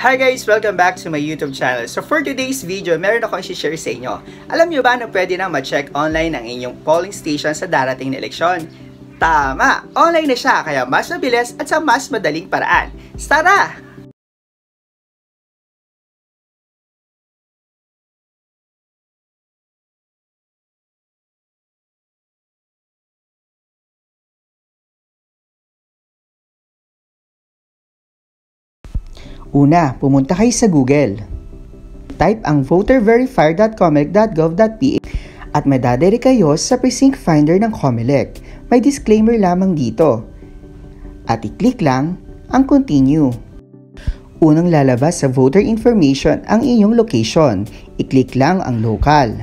Hi guys! Welcome back to my YouTube channel. So for today's video, meron akong i-share sa inyo. Alam nyo ba na pwede na ma-check online ang inyong polling station sa darating na eleksyon? Tama! Online na siya, kaya mas mabilis at sa mas madaling paraan. Tara! Una, pumunta kayo sa Google. Type ang voterverifier.comelec.gov.ph at madadari kayo sa precinct finder ng COMELEC. May disclaimer lamang dito. At i-click lang ang continue. Unang lalabas sa voter information ang inyong location. I-click lang ang local.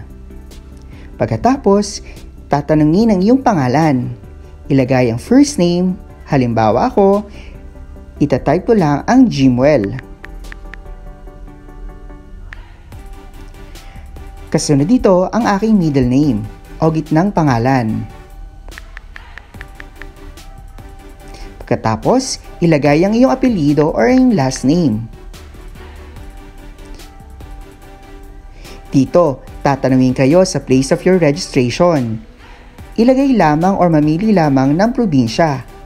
Pagkatapos, tatanungin ang iyong pangalan. Ilagay ang first name, halimbawa ako, itatype ko lang ang Gmail. Kasunod dito ang aking middle name o gitnang pangalan. Pagkatapos, ilagay ang iyong apelido or ang last name. Dito, tatanungin kayo sa place of your registration. Ilagay lamang or mamili lamang ng probinsya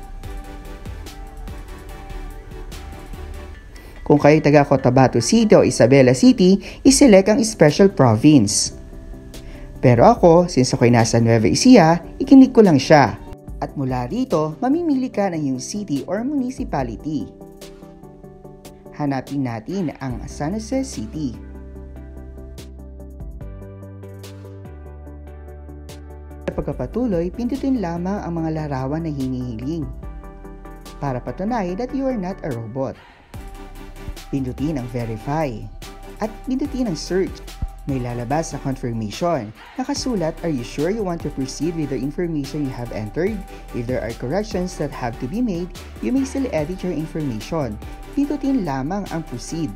Kung kayo taga Cotabato City o Isabela City, iselect ang special province. Pero ako, since ako'y nasa Nueva Ecija, ikinig ko lang siya. At mula rito, mamimili ka ng iyong city or municipality. Hanapin natin ang San Jose City. Sa pagkapatuloy, pindutin lamang ang mga larawan na hinihiling para patunayan that you are not a robot. Pindutin ang verify at pindutin ang search. May lalabas na confirmation. Nakasulat, are you sure you want to proceed with the information you have entered? If there are corrections that have to be made, you may still edit your information. Pindutin lamang ang proceed.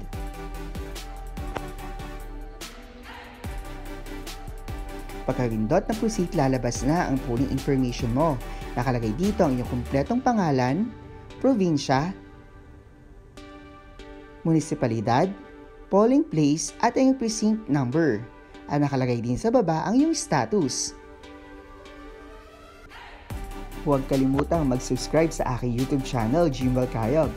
Pagkagindot na proceed, lalabas na ang polling information mo. Nakalagay dito ang iyong kumpletong pangalan, probinsya, munisipalidad, polling place at ang precinct number. At nakalagay din sa baba ang iyong status. Huwag kalimutang mag-subscribe sa aking YouTube channel, Jimbal Kayog.